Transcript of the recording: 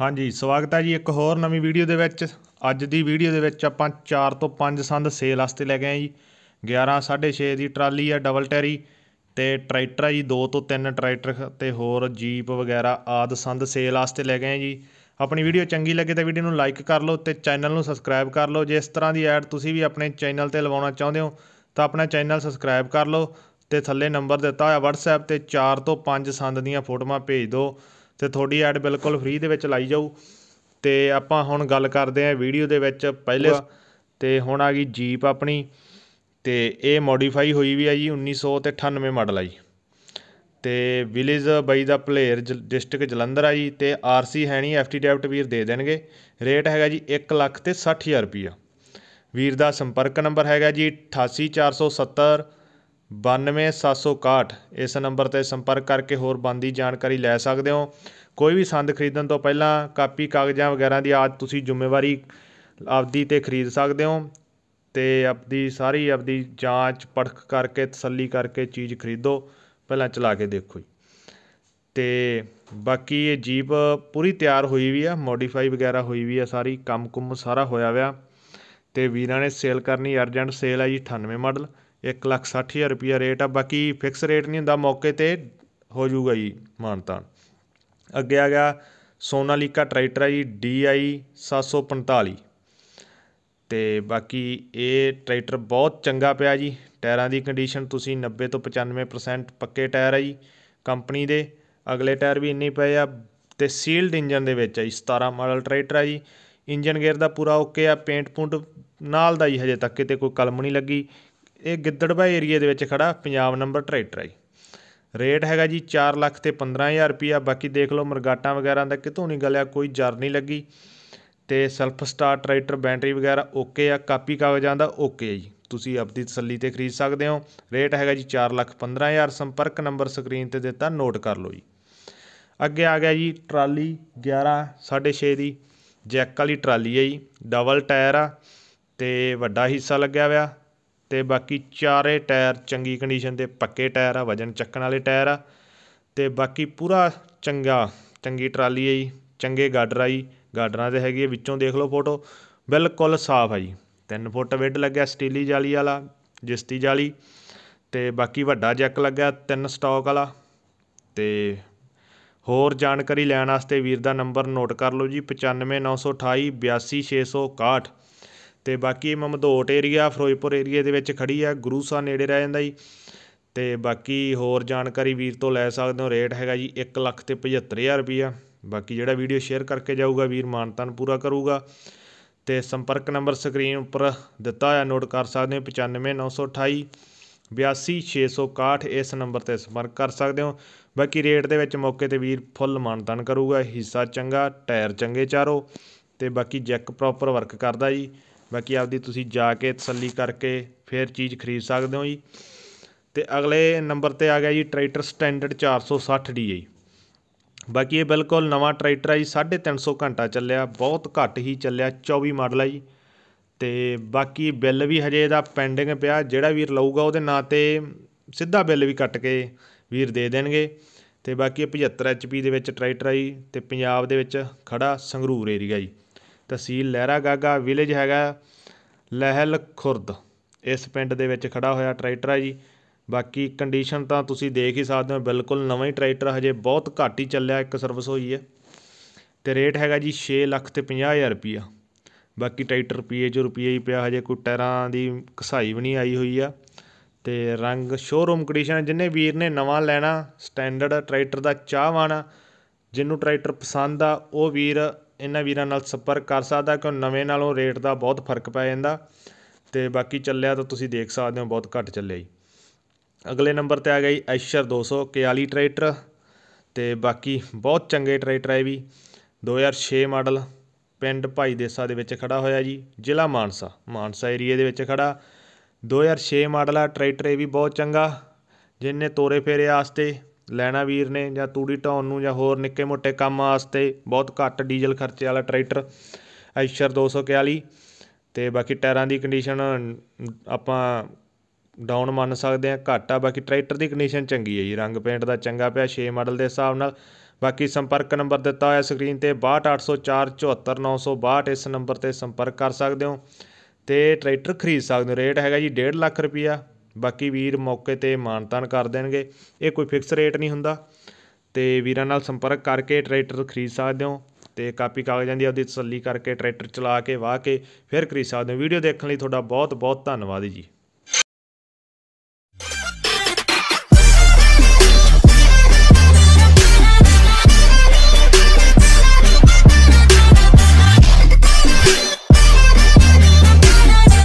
ਹਾਂਜੀ, ਸਵਾਗਤ ਹੈ ਜੀ ਇੱਕ ਹੋਰ ਨਵੀਂ ਵੀਡੀਓ ਦੇ ਵਿੱਚ। ਅੱਜ ਦੀ ਵੀਡੀਓ ਦੇ ਵਿੱਚ ਆਪਾਂ 4 ਤੋਂ 5 ਸੰਦ ਸੇਲ ਵਾਸਤੇ ਲੈ ਗਏ ਆਏ ਜੀ। 11 6.5 ਦੀ ਟਰਾਲੀ ਆ ਡਬਲ ਟੈਰੀ ਤੇ ਟਰੈਕਟਰ ਆ ਜੀ 2 ਤੋਂ 3 ਟਰੈਕਟਰ ਤੇ ਹੋਰ ਜੀਪ ਵਗੈਰਾ ਆਦ ਸੰਦ ਸੇਲ ਵਾਸਤੇ ਲੈ ਗਏ ਆਏ ਜੀ। ਆਪਣੀ ਵੀਡੀਓ ਚੰਗੀ ਲੱਗੇ ਤਾਂ ਵੀਡੀਓ ਨੂੰ ਲਾਈਕ ਕਰ ਲਓ ਤੇ ਚੈਨਲ ਨੂੰ ਸਬਸਕ੍ਰਾਈਬ ਕਰ ਲਓ। ਜੇ ਇਸ ਤਰ੍ਹਾਂ ਦੀ ਐਡ ਤੁਸੀਂ ਵੀ ਆਪਣੇ ਚੈਨਲ ਤੇ ਲਵਾਉਣਾ ਚਾਹੁੰਦੇ ਹੋ, ਤਾਂ ਆਪਣਾ ਚੈਨਲ ਸਬਸਕ੍ਰਾਈਬ ਕਰ ਲਓ ਤੇ ਥੱਲੇ ਨੰਬਰ ਦਿੱਤਾ ਹੋਇਆ WhatsApp ਤੇ 4 ਤੋਂ 5 ਸੰਦ ਦੀਆਂ ਫੋਟੋਆਂ ਭੇਜ ਦਿਓ। ਤੇ ਤੁਹਾਡੀ ਐਡ ਬਿਲਕੁਲ ਫ੍ਰੀ ਦੇ ਵਿੱਚ ਲਾਈ ਜਾਊ। ਤੇ ਆਪਾਂ ਹੁਣ ਗੱਲ ਕਰਦੇ ਆਂ ਵੀਡੀਓ ਦੇ ਵਿੱਚ ਪਹਿਲੇ। ਤੇ ਹੁਣ ਆ ਗਈ ਜੀਪ ਆਪਣੀ। ਤੇ ਇਹ ਮੋਡੀਫਾਈ ਹੋਈ ਵੀ ਆ ਜੀ 1900 ਤੇ 98 ਮਾਡਲ ਆ ਜੀ। ਤੇ ਵਿਲੇਜ ਬਾਈ ਦਾ ਭਲੇਰ ਡਿਸਟ੍ਰਿਕਟ ਜਲੰਧਰ ਆ ਜੀ ਤੇ ਆਰਸੀ ਹੈ ਨਹੀਂ ਐਫਟੀ ਡੈਬਟ ਵੀਰ ਦੇ ਦੇਣਗੇ। ਰੇਟ ਹੈਗਾ ਜੀ 1 ਲੱਖ ਤੇ 60000 ਰੁਪਈਆ। ਵੀਰ ਦਾ ਸੰਪਰਕ ਨੰਬਰ ਹੈਗਾ ਜੀ ਬਾਨਵੇਂ ਸੱਤ ਸੌ ਇਕਾਹਠ। ਇਸ ਨੰਬਰ ਤੇ ਸੰਪਰਕ ਕਰਕੇ ਹੋਰ ਬਣਦੀ ਜਾਣਕਾਰੀ ਲੈ ਸਕਦੇ ਹੋ। ਕੋਈ ਵੀ ਸੰਦ ਖਰੀਦਣ ਤੋਂ ਪਹਿਲਾਂ ਕਾਪੀ, ਕਾਗਜ਼ਾਂ ਵਗੈਰਾ ਦੀ ਆਦਿ ਤੁਸੀਂ ਜ਼ਿੰਮੇਵਾਰੀ ਆਪਦੀ ਤੇ ਖਰੀਦ ਸਕਦੇ ਹੋ ਤੇ ਆਪਦੀ ਸਾਰੀ ਆਪਦੀ ਜਾਂਚ ਪੜਖ ਕਰਕੇ, ਤਸੱਲੀ ਕਰਕੇ ਚੀਜ਼ ਖਰੀਦੋ। ਪਹਿਲਾਂ ਚਲਾ ਕੇ ਦੇਖੋ ਜੀ। ਤੇ ਬਾਕੀ ਇਹ ਜੀਪ ਪੂਰੀ ਤਿਆਰ ਹੋਈ ਵੀ ਆ ਮੋਡੀਫਾਈ ਵਗੈਰਾ ਹੋਈ ਵੀ ਆ ਸਾਰੀ, ਕੰਮ ਕੁਮ ਸਾਰਾ ਹੋਇਆ ਵਿਆ। ਤੇ ਵੀਰਾਂ ਨੇ ਸੇਲ ਕਰਨੀ ਅਰਜੈਂਟ ਸੇਲ ਆ ਜੀ 98 ਮਾਡਲ 1 ਲੱਖ 60000 ਰੁਪਿਆ ਰੇਟ ਆ, ਬਾਕੀ ਫਿਕਸ ਰੇਟ ਨਹੀਂ ਹੁੰਦਾ, ਮੌਕੇ ਤੇ ਹੋ ਜਾਊਗਾ ਜੀ ਮਾਨਤਾਨ ਅੱਗੇ ਆ ਗਿਆ ਸੋਨਾਲੀਕਾ ਟਰੈਕਟਰ ਆ ਜੀ DI 745 ਤੇ ਬਾਕੀ ਇਹ ਟਰੈਕਟਰ ਬਹੁਤ ਚੰਗਾ ਪਿਆ ਜੀ, ਟਾਇਰਾਂ ਦੀ ਕੰਡੀਸ਼ਨ ਤੁਸੀਂ 90 ਤੋਂ 95% ਪੱਕੇ ਟਾਇਰ ਆ ਜੀ ਕੰਪਨੀ ਦੇ। ਅਗਲੇ ਟਾਇਰ ਵੀ ਇੰਨੇ ਪਏ ਆ ਤੇ ਸੀਲਡ ਇੰਜਨ ਦੇ ਵਿੱਚ ਆ ਜੀ 17 ਮਾਡਲ ਟਰੈਕਟਰ ਆ ਜੀ। ਇੰਜਨ ਗੇਅਰ ਦਾ ਪੂਰਾ ਓਕੇ ਆ ਪੇਂਟ ਪੁੰਟ ਨਾਲ ਦਾ ਹੀ ਹਜੇ ਤੱਕ ਕਿਤੇ ਕੋਈ ਕਲਮ ਨਹੀਂ ਲੱਗੀ। ਇਹ ਗਿੱਦੜਬਾ ਏਰੀਏ ਦੇ ਵਿੱਚ ਖੜਾ ਪੰਜਾਬ ਨੰਬਰ ਟਰੈਕਟਰ ਆ ਜੀ। ਰੇਟ ਹੈਗਾ ਜੀ 4 ਲੱਖ ਤੇ 15000 ਰੁਪਿਆ ਬਾਕੀ ਦੇਖ ਲਓ ਮਰਗਾਟਾਂ ਵਗੈਰਾ ਦਾ ਕਿਤੋਂ ਨਹੀਂ ਗਲਿਆ, ਕੋਈ ਜਰ ਨਹੀਂ ਲੱਗੀ। ਤੇ ਸੈਲਫ ਸਟਾਰਟ ਟਰੈਕਟਰ ਬੈਟਰੀ ਵਗੈਰਾ ਓਕੇ ਆ, ਕਾਪੀ ਕਾਗਜ਼ਾਂ ਦਾ ਓਕੇ ਆ ਜੀ। ਤੁਸੀਂ ਆਪਦੀ ਤਸੱਲੀ ਤੇ ਖਰੀਦ ਸਕਦੇ ਹੋ। ਰੇਟ ਹੈਗਾ ਜੀ 4 ਲੱਖ 15000 ਸੰਪਰਕ ਨੰਬਰ ਸਕਰੀਨ ਤੇ ਦਿੱਤਾ ਨੋਟ ਕਰ ਲਓ ਜੀ। ਅੱਗੇ ਆ ਗਿਆ ਜੀ ਟਰਾਲੀ 11 6.5 ਦੀ ਜੈਕ ਵਾਲੀ ਟਰਾਲੀ ਹੈ ਜੀ। ਡਬਲ ਟਾਇਰ ਆ ਤੇ ਵੱਡਾ ਹਿੱਸਾ ਲੱਗਿਆ ਹੋਇਆ। ਅਤੇ ਬਾਕੀ ਚਾਰੇ ਟਾਇਰ ਚੰਗੀ ਕੰਡੀਸ਼ਨ ਦੇ ਪੱਕੇ ਟਾਇਰ ਆ, ਵਜਨ ਚੱਕਣ ਵਾਲੇ ਟਾਇਰ ਆ। ਅਤੇ ਬਾਕੀ ਪੂਰਾ ਚੰਗਾ, ਚੰਗੀ ਟਰਾਲੀ ਆ ਜੀ, ਚੰਗੇ ਗਾਡਰ ਆ ਜੀ। ਗਾਡਰਾਂ ਤੇ ਹੈਗੀ ਹੈ ਵਿੱਚੋਂ ਦੇਖ ਲਓ ਫੋਟੋ ਬਿਲਕੁਲ ਸਾਫ਼ ਆ ਜੀ। ਤਿੰਨ ਫੁੱਟ ਵਿੱਡ ਲੱਗਿਆ, ਸਟੀਲੀ ਜਾਲੀ ਵਾਲਾ, ਜਿਸਤੀ ਜਾਲੀ। ਅਤੇ ਬਾਕੀ ਵੱਡਾ ਜੈਕ ਲੱਗਿਆ, ਤਿੰਨ ਸਟਾਕ ਵਾਲਾ। ਅਤੇ ਹੋਰ ਜਾਣਕਾਰੀ ਲੈਣ ਵਾਸਤੇ ਵੀਰ ਦਾ ਨੰਬਰ ਨੋਟ ਕਰ ਲਓ ਜੀ 95928 ਅਤੇ ਬਾਕੀ ਮਮਦੋਟ ਏਰੀਆ, ਫਿਰੋਜ਼ਪੁਰ ਏਰੀਏ ਦੇ ਵਿੱਚ ਖੜ੍ਹੀ ਆ, ਗੁਰੂ ਸਾਹਿਬ ਨੇੜੇ ਰਹਿ ਜਾਂਦਾ ਜੀ। ਅਤੇ ਬਾਕੀ ਹੋਰ ਜਾਣਕਾਰੀ ਵੀਰ ਤੋਂ ਲੈ ਸਕਦੇ ਹੋ, ਰੇਟ ਹੈਗਾ ਜੀ ਇੱਕ ਲੱਖ ਤੇ 75000 ਰੁਪਈਆ। ਬਾਕੀ ਜਿਹੜਾ ਵੀਡੀਓ ਸ਼ੇਅਰ ਕਰਕੇ ਜਾਊਗਾ, ਵੀਰ ਮਾਨਤਨ ਪੂਰਾ ਕਰੂਗਾ। ਤੇ ਸੰਪਰਕ ਨੰਬਰ ਸਕਰੀਨ ਉੱਪਰ ਦਿੱਤਾ ਹੋਇਆ, ਨੋਟ ਕਰ ਸਕਦੇ ਹੋ 95928 82661 ਇਸ ਨੰਬਰ ਤੇ ਸੰਪਰਕ ਕਰ ਸਕਦੇ ਹੋ। ਬਾਕੀ ਰੇਟ ਦੇ ਵਿੱਚ ਮੌਕੇ ਤੇ ਵੀਰ ਫੁੱਲ ਮਾਨਤਨ ਕਰੂਗਾ, ਹਿੱਸਾ ਚੰਗਾ, ਟਾਇਰ ਚੰਗੇ ਚਾਰੋ, ਤੇ ਬਾਕੀ ਜੈਕ ਪ੍ਰੋਪਰ ਵਰਕ ਕਰਦਾ ਜੀ। ਬਾਕੀ ਆਪਦੀ ਤੁਸੀਂ ਜਾ ਕੇ ਤਸੱਲੀ ਕਰਕੇ ਫਿਰ ਚੀਜ਼ ਖਰੀਦ ਸਕਦੇ ਹੋ ਜੀ। ਤੇ ਅਗਲੇ ਨੰਬਰ ਤੇ ਆ ਗਿਆ ਜੀ ਟਰੈਕਟਰ ਸਟੈਂਡਰਡ 460 ਡੀ ਜੀ। ਬਾਕੀ ਇਹ ਬਿਲਕੁਲ ਨਵਾਂ ਟਰੈਕਟਰ ਆ ਜੀ 350 ਘੰਟਾ ਚੱਲਿਆ, ਬਹੁਤ ਘੱਟ ਹੀ ਚੱਲਿਆ 24 ਮਾਡਲ ਆ ਜੀ। ਤੇ ਬਾਕੀ ਬਿੱਲ ਵੀ ਹਜੇ ਇਹਦਾ ਪੈਂਡਿੰਗ ਪਿਆ, ਜਿਹੜਾ ਵੀਰ ਲਊਗਾ ਉਹਦੇ ਨਾਂ ਤੇ ਸਿੱਧਾ ਬਿੱਲ ਵੀ ਕੱਟ ਕੇ ਵੀਰ ਦੇ ਦੇਣਗੇ। ਤੇ ਬਾਕੀ 75 ਐਚਪੀ ਦੇ ਵਿੱਚ ਟਰੈਕਟਰ ਆ ਜੀ, ਤੇ ਪੰਜਾਬ ਦੇ ਵਿੱਚ ਖੜਾ ਸੰਗਰੂਰ ਏਰੀਆ ਜੀ। ਤਹਿਸੀਲ ਲਹਿਰਾ ਗਾਗਾ ਵਿਲੇਜ ਹੈਗਾ ਲਹਿਲ ਖੁਰਦ। ਇਸ ਪਿੰਡ ਦੇ ਵਿੱਚ ਖੜਾ ਹੋਇਆ ਟਰੈਕਟਰ ਹੈ ਜੀ। ਬਾਕੀ ਕੰਡੀਸ਼ਨ ਤਾਂ ਤੁਸੀਂ ਦੇਖ ਹੀ ਸਕਦੇ ਹੋ, ਬਿਲਕੁਲ ਨਵਾਂ ਹੀ ਟਰੈਕਟਰ ਹਜੇ ਬਹੁਤ ਘੱਟ ਹੀ ਚੱਲਿਆ ਇੱਕ ਸਰਵਿਸ ਹੋਈ ਹੈ। ਤੇ ਰੇਟ ਹੈਗਾ ਜੀ 6 ਲੱਖ ਤੇ 50000 ਰੁਪਈਆ। ਬਾਕੀ ਟਰੈਕਟਰ ਰੁਪਈਏ 'ਚ ਰੁਪਈਏ ਹੀ ਪਿਆ, ਹਜੇ ਕੋਈ ਟਾਇਰਾਂ ਦੀ ਘਸਾਈ ਵੀ ਨਹੀਂ ਆਈ ਹੋਈ ਆ। ਤੇ ਰੰਗ ਸ਼ੋਰੂਮ ਕੰਡੀਸ਼ਨ ਜਿੰਨੇ ਵੀਰ ਨੇ ਨਵਾਂ ਲੈਣਾ ਸਟੈਂਡਰਡ ਟਰੈਕਟਰ ਦਾ ਚਾਹਵਾਨ ਆ, ਜਿਹਨੂੰ ਟਰੈਕਟਰ ਪਸੰਦ ਆ, ਉਹ ਵੀਰ ਇਹਨਾਂ ਵੀਰਾਂ ਨਾਲ ਸੰਪਰਕ ਕਰ ਸਕਦਾ ਕਿਉਂ? ਨਵੇਂ ਨਾਲੋਂ ਰੇਟ ਦਾ ਬਹੁਤ ਫ਼ਰਕ ਪੈ ਜਾਂਦਾ ਅਤੇ ਬਾਕੀ ਚੱਲਿਆ ਤਾਂ ਤੁਸੀਂ ਦੇਖ ਸਕਦੇ ਹੋ ਬਹੁਤ ਘੱਟ ਚੱਲਿਆ ਜੀ। ਅਗਲੇ ਨੰਬਰ ਤੇ ਆ ਗਿਆ ਜੀ ਐਸ਼ਰ 241 ਟਰੈਕਟਰ ਅਤੇ ਬਾਕੀ ਬਹੁਤ ਚੰਗੇ ਟਰੈਕਟਰ ਹੈ ਵੀ। 2006 ਮਾਡਲ ਪਿੰਡ ਭਾਈ ਦੇਸਾ ਦੇ ਵਿੱਚ ਖੜਾ ਹੋਇਆ ਜੀ, ਜ਼ਿਲ੍ਹਾ ਮਾਨਸਾ ਮਾਨਸਾ ਏਰੀਏ ਦੇ ਵਿੱਚ ਖੜਾ। 2006 ਮਾਡਲ ਆ, ਟਰੈਕਟਰ ਇਹ ਵੀ ਬਹੁਤ ਚੰਗਾ, ਜਿੰਨੇ ਤੋਰੇ ਫੇਰੇ ਵਾਸਤੇ ਲੈਣਾ ਵੀਰ ਨੇ ਜਾਂ ਤੂੜੀ ਢਾਉਣ ਨੂੰ ਜਾਂ ਹੋਰ ਨਿੱਕੇ ਮੋਟੇ ਕੰਮ ਵਾਸਤੇ ਬਹੁਤ ਘੱਟ ਡੀਜ਼ਲ ਖਰਚੇ ਵਾਲਾ ਟਰੈਕਟਰ ਐਸ਼ਰ 241 ਤੇ ਬਾਕੀ ਟਾਇਰਾਂ ਦੀ ਕੰਡੀਸ਼ਨ ਆਪਾਂ ਡਾਊਨ ਮੰਨ ਸਕਦੇ ਆ ਘੱਟ ਆ। ਬਾਕੀ ਟਰੈਕਟਰ ਦੀ ਕੰਡੀਸ਼ਨ ਚੰਗੀ ਹੈ ਜੀ, ਰੰਗ ਪੇਂਟ ਦਾ ਚੰਗਾ ਪਿਆ 6 ਮਾਡਲ ਦੇ ਹਿਸਾਬ ਨਾਲ। ਬਾਕੀ ਸੰਪਰਕ ਨੰਬਰ ਦਿੱਤਾ ਹੋਇਆ ਸਕਰੀਨ ਤੇ 6280474962 ਇਸ ਨੰਬਰ ਤੇ ਸੰਪਰਕ ਕਰ ਸਕਦੇ ਹੋ। ਤੇ ਟਰੈਕਟਰ ਖਰੀਦ ਸਕਦੇ ਹੋ। ਰੇਟ ਹੈਗਾ ਜੀ 1.5 ਲੱਖ ਰੁਪਿਆ ਬਾਕੀ ਵੀਰ ਮੌਕੇ ਤੇ ਮਾਣ ਤਾਣ ਕਰ ਦੇਣਗੇ। ਇਹ ਕੋਈ ਫਿਕਸ ਰੇਟ ਨਹੀਂ ਹੁੰਦਾ। ਅਤੇ ਵੀਰਾਂ ਨਾਲ ਸੰਪਰਕ ਕਰਕੇ ਟਰੈਕਟਰ ਖਰੀਦ ਸਕਦੇ ਹੋ। ਅਤੇ ਕਾਪੀ ਕਾਗਜ਼ਾਂ ਦੀ ਆਪਦੀ ਤਸੱਲੀ ਕਰਕੇ ਟਰੈਕਟਰ ਚਲਾ ਕੇ, ਵਾਹ ਕੇ ਫਿਰ ਖਰੀਦ ਸਕਦੇ ਹੋ। ਵੀਡੀਓ ਦੇਖਣ ਲਈ ਤੁਹਾਡਾ ਬਹੁਤ ਬਹੁਤ ਧੰਨਵਾਦ ਜੀ।